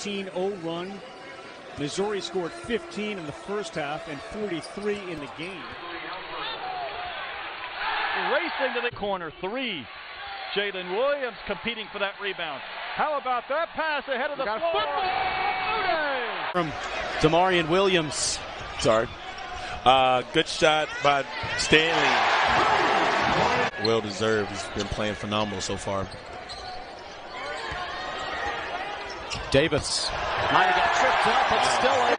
14-0 run. Missouri scored 15 in the first half and 43 in the game. Racing to the corner, three. Jaylin Williams competing for that rebound. How about that pass ahead of the got floor? From Demarion Williams. Sorry. Uh, good shot by Stanley. Well deserved. He's been playing phenomenal so far. Davis. Might have got tripped up, but still.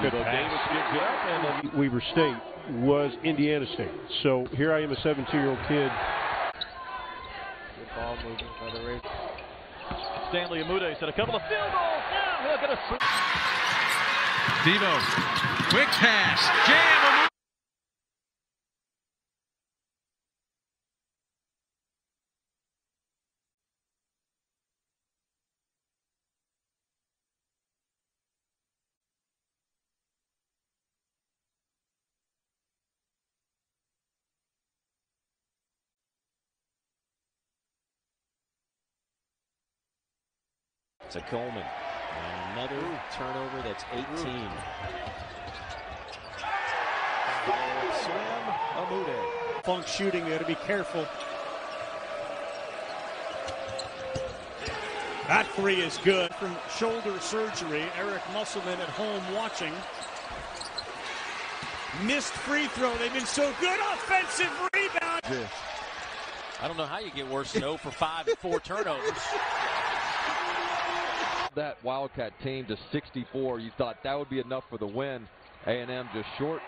Good Davis gives it up, and then Weber State was Indiana State. So here I am, a 17-year-old kid. Good ball movement by the Raiders. Stanley Umude said a couple of field goals. Now he'll get a. Devo, quick pass, jam. To Coleman. And another turnover that's 18. Sam Umude. Funk shooting, they got to be careful. That three is good. From shoulder surgery, Eric Musselman at home watching. Missed free throw. They've been so good. Offensive rebound. I don't know how you get worse than 0 for 5 and 4 turnovers. that Wildcat team to 64. You thought that would be enough for the win. A&M just short.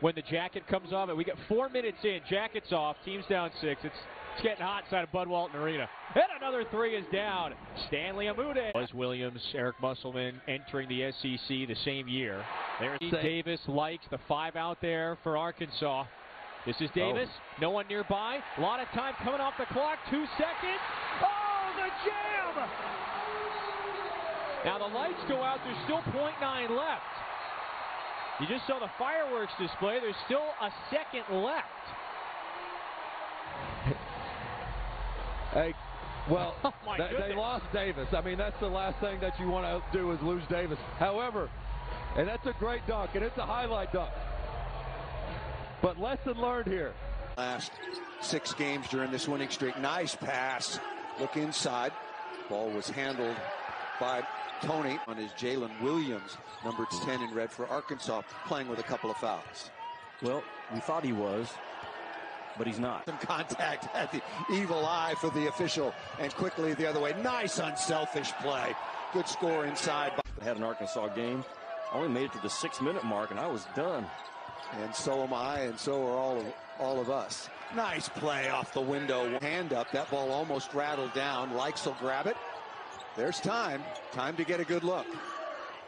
When the jacket comes off, and we get four minutes in, jackets off, team's down six. It's, it's getting hot inside of Bud Walton Arena. And another three is down. Stanley Umude. Was Williams, Eric Musselman entering the SEC the same year. There's Davis likes the five out there for Arkansas. This is Davis. Oh. No one nearby. A lot of time coming off the clock. Two seconds. Oh, the jam! Now the lights go out. There's still .9 left. You just saw the fireworks display. There's still a second left. Hey, well, Oh, they, they lost Davis. I mean, that's the last thing that you want to do is lose Davis. However, and that's a great dunk, and it's a highlight dunk. But lesson learned here. Last six games during this winning streak. Nice pass. Look inside. Ball was handled by Toney on his Jaylin Williams, number 10 in red for Arkansas, playing with a couple of fouls. Well, we thought he was, but he's not. Some contact at the evil eye for the official, and quickly the other way. Nice unselfish play. Good score inside. I had an Arkansas game. I only made it to the six minute mark, and I was done. And so am I, and so are all of all of us. Nice play off the window. Hand up. That ball almost rattled down. Lykes will grab it. There's time. Time to get a good look.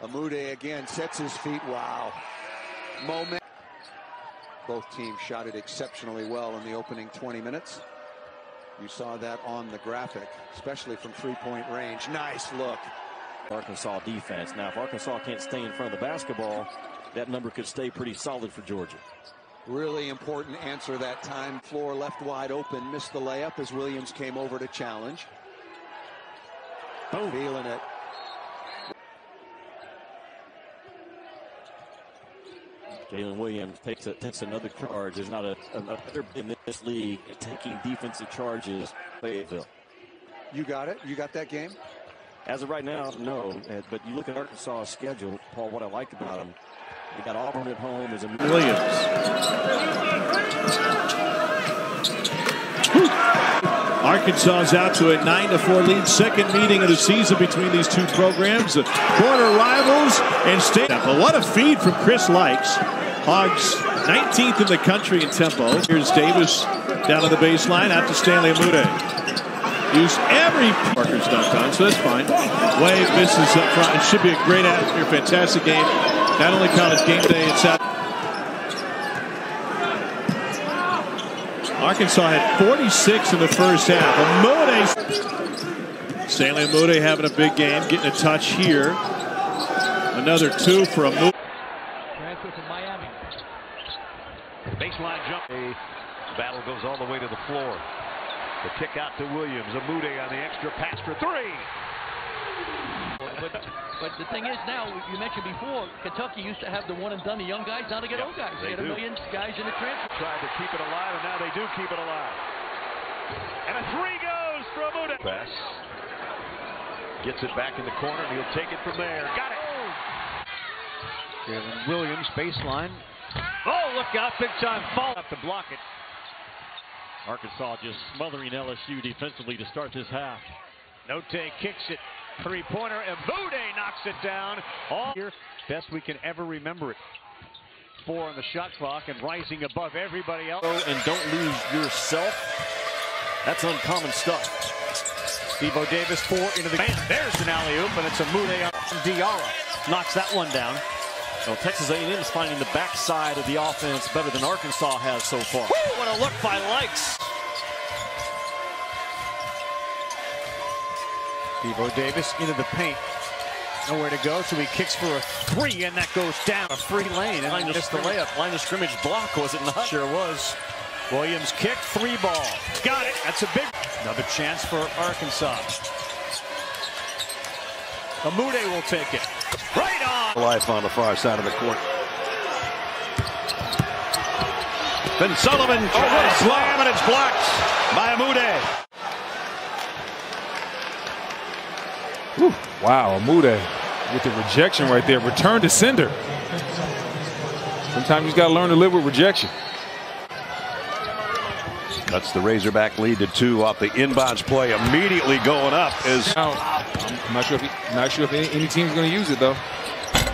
Umude again sets his feet. Wow. Moment. Both teams shot it exceptionally well in the opening 20 minutes. You saw that on the graphic, especially from three-point range. Nice look. Arkansas defense. Now, if Arkansas can't stay in front of the basketball, that number could stay pretty solid for Georgia. Really important answer that time. Floor left wide open. Missed the layup as Williams came over to challenge. Boom. Feeling it. Jaylin Williams takes a, takes another charge. There's not a, another in this league taking defensive charges. Fayetteville. You got it? You got that game? As of right now, no. Uh, But you look at Arkansas' schedule, Paul. What I like about them, they got Auburn at home. Is a Arkansas is out to a 9 to 4 lead. Second meeting of the season between these two programs. Border rivals and state. But what a feed from Chris Lykes. Hogs 19th in the country in tempo. Here's Davis down to the baseline out to Stanley Umude. Use every Parker's dunked on, so that's fine. Wade misses up front. It should be a great atmosphere, fantastic game. Not only college game day, it's out. Arkansas had 46 in the first half. Umude, Stanley Umude having a big game, getting a touch here. Another two for Umude. Transfer from Miami. Baseline jump. A battle goes all the way to the floor. The kick out to Williams. Umude on the extra pass for three. But, but the thing is now, you mentioned before, Kentucky used to have the one and done, the young guys. Now they get old guys. They, they get a million guys in the transfer. Tried to keep it alive, and now they do keep it alive. And a three goes for Umude. Pass. Gets it back in the corner, and he'll take it from there. Got it. Jaylin Williams, baseline. Oh, look out, big time fall up to block it. Arkansas just smothering LSU defensively to start this half. Notae kicks it. Three pointer, and Bude knocks it down. All here, best we can ever remember it. Four on the shot clock and rising above everybody else. Oh, and don't lose yourself. That's uncommon stuff. Devo Davis, four into the man. There's an alley oop, and it's Umude on Diarra. Knocks that one down. Well, Texas A&M is finding the backside of the offense better than Arkansas has so far. Woo, what a look by Lykes. Devo Davis into the paint. Nowhere to go, so he kicks for a three, and that goes down a free lane. And Line of missed the scrimmage- layup. Line of scrimmage block, was it not? Sure was. Williams kick, three ball. Got it. That's a big. Another chance for Arkansas. Umude will take it. Right on. Life on the far side of the court. Then Sullivan oh, tries a slam and it's blocked by Umude. Whew. Wow, Umude with the rejection right there. Return to sender. Sometimes you got to learn to live with rejection. That's the Razorback lead to two off the inbounds play. Immediately going up is Now, I'm not sure if, he, not sure if any, any team's going to use it though.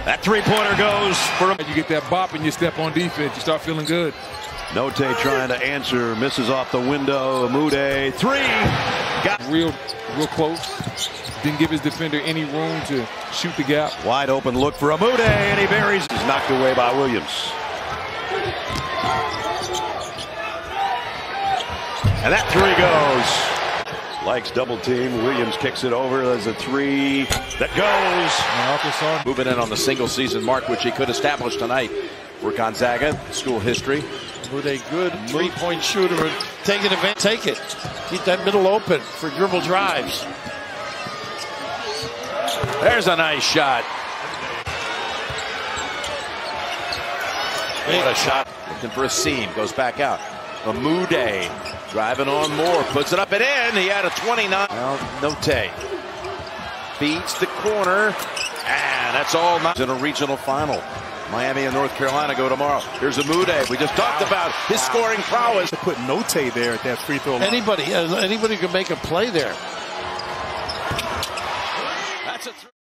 that three-pointer goes for him. You get that bop and you step on defense, you start feeling good. Notae trying to answer, misses off the window. Umude three. Got Real, real close. Didn't give his defender any room to shoot the gap. wide open look for Umude and he buries. He's knocked away by Williams. And that three goes. Lykes double team. Williams kicks it over. There's a three that goes. Moving in on the single season mark, which he could establish tonight for Gonzaga. School history. With a good three-point shooter and take it, take it. Keep that middle open for dribble drives. There's a nice shot. What a shot. Looking for a seam. Goes back out. Umude driving on more. Puts it up and in. He had a 29. Now, Notae beats the corner. And that's all. Not in a regional final. Miami and North Carolina go tomorrow. Here's Umude. We just talked about his scoring prowess. To put Notae there at that free throw line. Anybody, uh, anybody can make a play there. That's a